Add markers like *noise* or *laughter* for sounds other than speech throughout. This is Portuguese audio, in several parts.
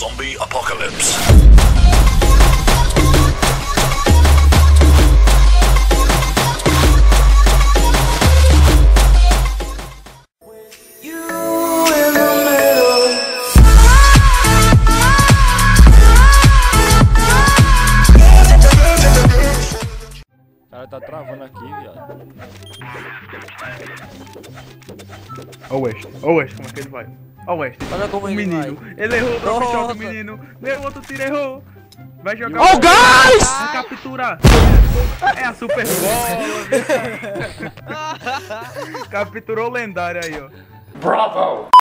zombie apocalypse. O cara tá travando aqui, viado. O West, o West, como é que ele vai? Ó o West, Olha como o ele menino. vai. Ele errou o Nossa. o menino. Meu outro tiro errou. Vai jogar. Oh, guys! Vai capturar. É a super bola. Capturou o lendário aí, ó.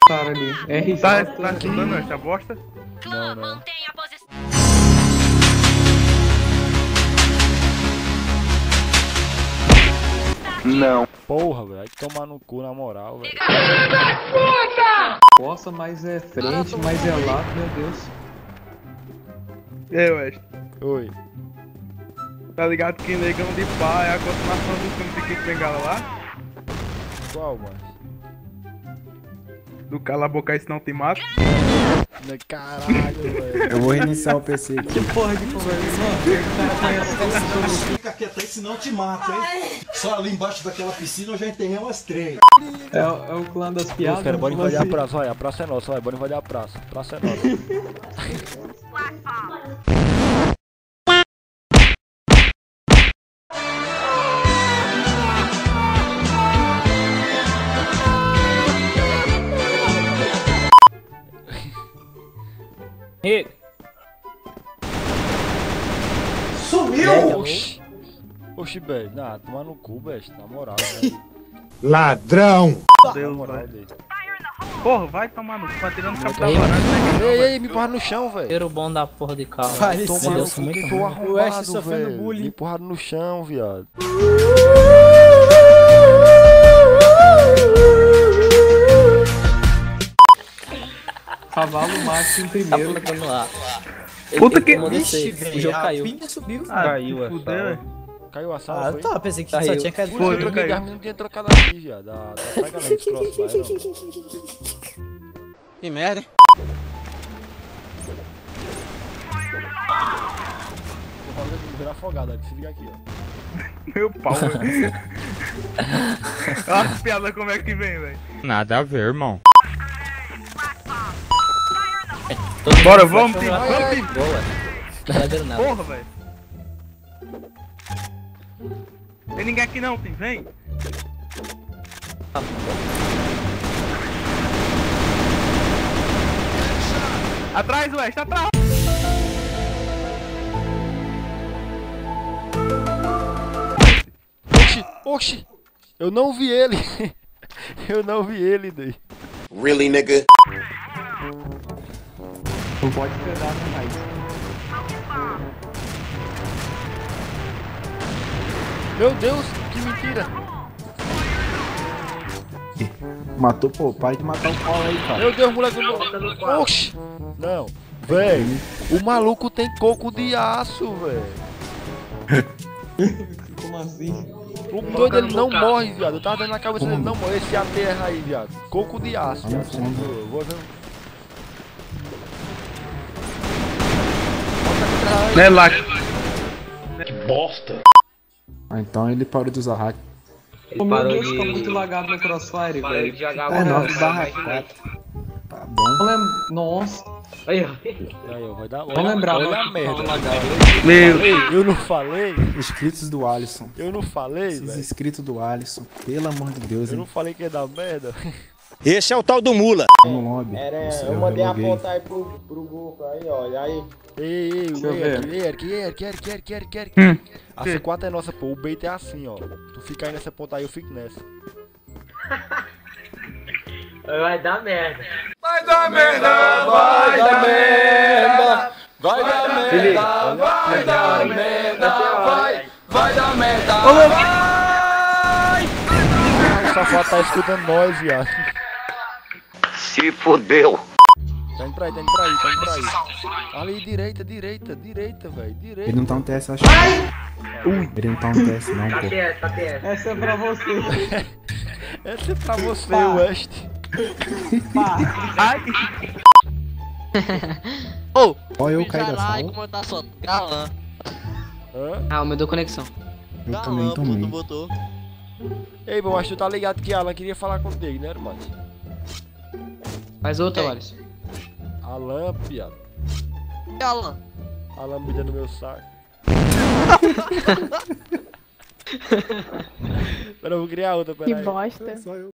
Cara ali. R Tá, tá estudando essa bosta? Não. Mantenha a posição. Porra, velho. Vai tomar no cu na moral, velho. Nossa, mas é frente, mas é lado, meu Deus. E aí, West? Oi. Tá ligado que negão de pá é a continuação do filme de Kid Bengala lá? Qual, mano? Do cala a boca aí senão te mata. Caralho, velho. Eu vou reiniciar o PC aqui. Que porra de conversa, cara Fica quieto aí, senão eu te mato, hein? Só ali embaixo daquela piscina eu já enterrei umas três. É, o- é o clã das piadas. caras, bora invadir a praça, vai, a praça é nossa, vai, bora invadir a praça. A praça é nossa. *laughs* *laughs* Oxi. Oxi, velho. Nah, tomar no cu, velho. Na moral, velho. Ladrão! Deus, moral. Porra, vai tomar no cu, vai tirando o varanda, né? Ei, ei, me empurra no chão, velho. Cheiro bom da porra de carro. Vai, Toma no cu, que arrombado, velho. Me empurrado no chão, viado. *laughs* Cavalo macho em primeiro. Tá no ar. Puta que- Eu descer. Vixe, O jogo caiu. A subiu. Ah, Caiu, é sala. Caiu a sala, Ah, foi? tá, pensei que Caiu. só tinha caído. Puxa, eu Foi, troquei e não tinha trocado aqui, viado. Da, da pega nesse *laughs* troço, vai, não. Que merda, de morrer afogado, se liga aqui, ó. *laughs* Meu pau, velho. *laughs* Olha as piadas como é que vem, velho. Nada a ver, irmão. Todo Bora, vamos, time, vamos, time. Boa. Verdadeiro nada. Porra, velho. Tem ninguém aqui não, tem, vem. Atrás, West, atrás. Oxi, oxi! Eu não vi ele! *laughs* Eu não vi ele, daí. Really, nigga? Não pode pegar raiz. Meu Deus, que mentira! Matou, pô, para de matar o pau aí, cara. Meu Deus, moleque! eu- Oxi! Não, véi, o maluco tem coco de aço, velho. *laughs* Como assim? O doido ele não morre, viado. Eu tava dando na cabeça dele, não morre. Esse aterra aí, viado. Coco de aço, viado. fundo. Eu Vou Né, lá. Ah, então ele parou de usar hack. Ô meu Deus, tá muito lagado no Crossfire, velho. É 9 barra 4. Tá bom. Não lembro. Nossa. Aí, ó, vai dar. Não lembrava Olha a que merda. Meu. Eu não falei? Inscritos do Alisson. Eu não falei, Esses velho. inscritos do Alisson. Pelo amor de Deus, Eu não hein? falei que ia dar merda. Esse é o tal do Mula. Lobby. Era, Nossa, eu mandei reloguei. apontar aí pro, pro grupo aí, ó. E aí, Ei, ei, Deixa ei. Eric, ei, Eric, Eric, Eric. Hum. A C4 é nossa, pô. O bait é assim, ó. Tu fica aí nessa ponta aí, eu fico nessa. *laughs* vai dar merda. Vai dar merda! Vai dar merda! Vai dar merda! Vai! Vai dar merda! Vai! O safado tá escutando nós, viado. Se fudeu. Tá indo pra aí, tá indo pra aí, tá indo pra aí. Ali, direita, direita, direita, velho. Direita. Ele não tá um TS, acho. Ui. Ele não tá um TS, não, pô. TS, tá TS. Essa é pra você. *laughs* Essa é pra você, West. Ai. Ô, Ó, eu me caí da sala. como tá só galã. Hã? Ah, aumentou a conexão. Eu Galã, também pô, tomei. tu botou. Ei, bom, acho que tu tá ligado que Alan queria falar contigo, né, irmão? Faz outra? Wallace. Alan, piada. Galã. Alan me dando meu saco. *laughs* Pera, eu vou criar outra, peraí. Que bosta. Só eu.